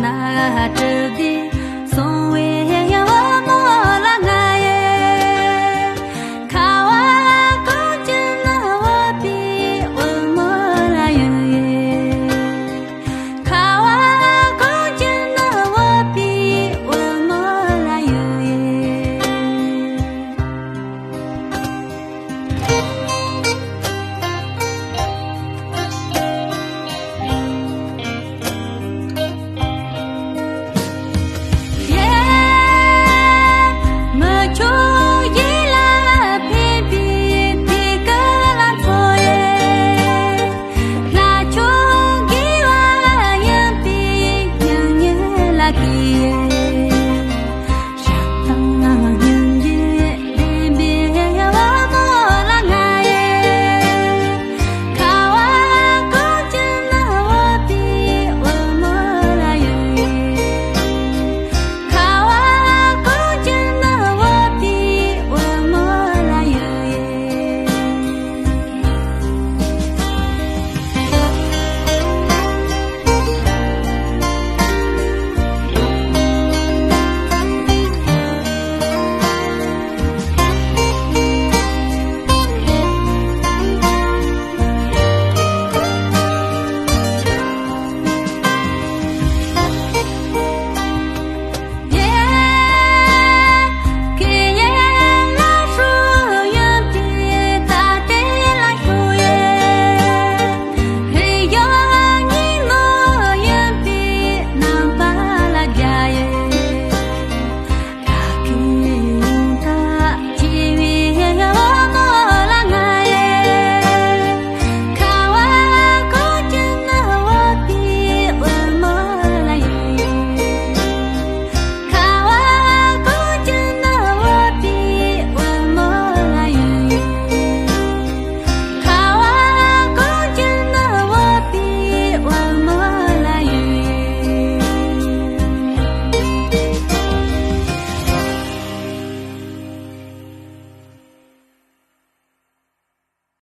那支笔